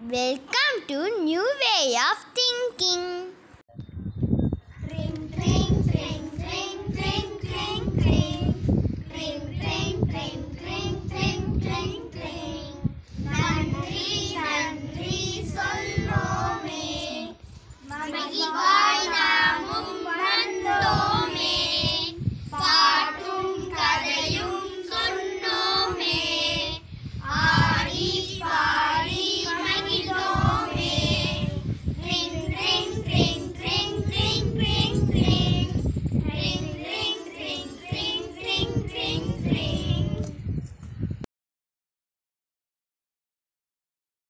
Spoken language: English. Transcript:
Welcome to new way of thinking. Ring ring ring ring ring ring ring. Ring ring ring ring ring ring ring. நன்றி நன்றி சொல்லுமே மகிழ்வா